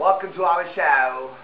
Welcome to our show.